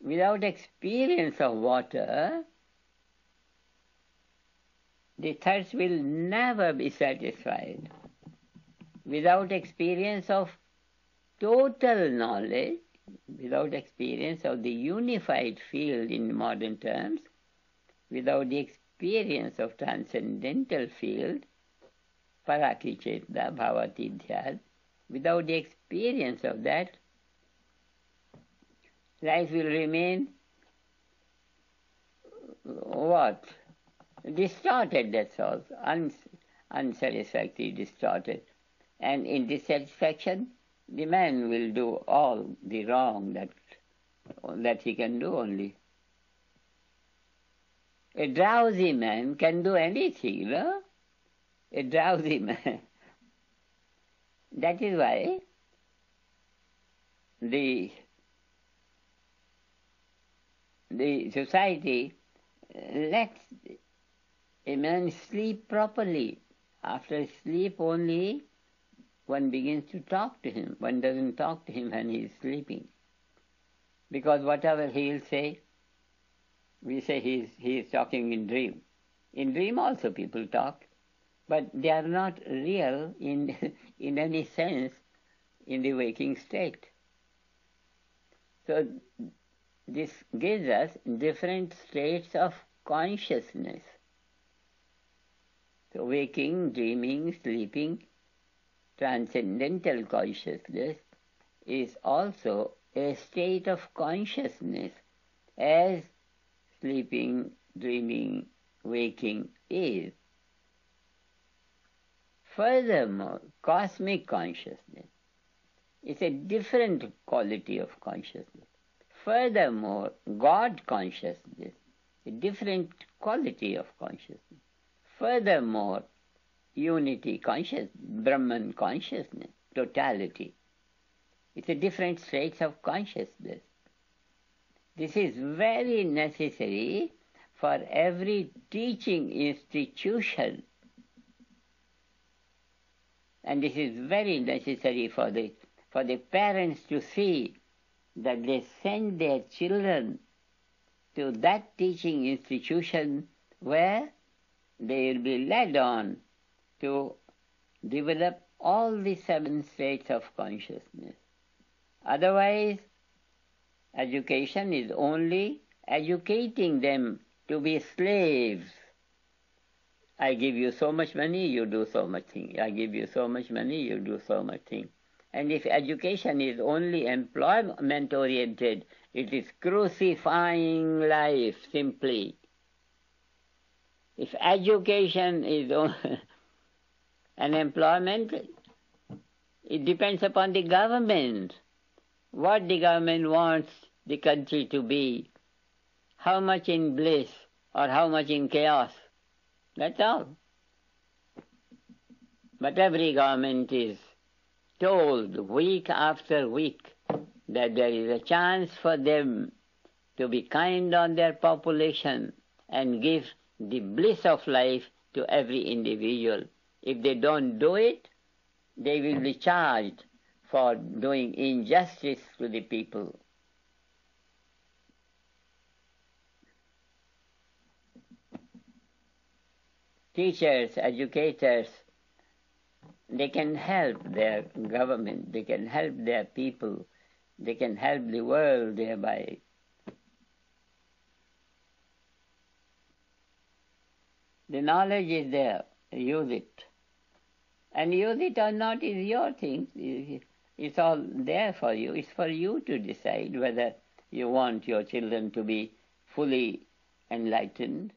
without experience of water, the thirst will never be satisfied. Without experience of total knowledge, without experience of the unified field in modern terms, without the experience of transcendental field, parakichetna, bhavatidhyat, without the experience of that, life will remain what? Distorted, that's all. Uns- unsatisfactory, distorted. And in dissatisfaction, the man will do all the wrong that, that he can do only. A drowsy man can do anything, no? A drowsy man. that is why the the society uh, lets a man sleep properly. After sleep only one begins to talk to him. One doesn't talk to him when he is sleeping. Because whatever he will say, we say he is, he is talking in dream. In dream also people talk, but they are not real in, in any sense in the waking state. So this gives us different states of consciousness. So waking, dreaming, sleeping, transcendental consciousness is also a state of consciousness as sleeping, dreaming, waking is. Furthermore, cosmic consciousness is a different quality of consciousness. Furthermore, God consciousness, a different quality of consciousness. Furthermore, unity consciousness, Brahman consciousness, totality. It's a different states of consciousness. This is very necessary for every teaching institution. And this is very necessary for the, for the parents to see that they send their children to that teaching institution where they will be led on to develop all the seven states of consciousness. Otherwise, education is only educating them to be slaves. I give you so much money, you do so much thing. I give you so much money, you do so much thing. And if education is only employment oriented, it is crucifying life simply. If education is an employment, it depends upon the government. What the government wants the country to be. How much in bliss or how much in chaos. That's all. But every government is told week after week that there is a chance for them to be kind on their population and give the bliss of life to every individual. If they don't do it, they will be charged for doing injustice to the people. Teachers, educators, they can help their government, they can help their people, they can help the world thereby. The knowledge is there, use it. And use it or not is your thing. It's all there for you. It's for you to decide whether you want your children to be fully enlightened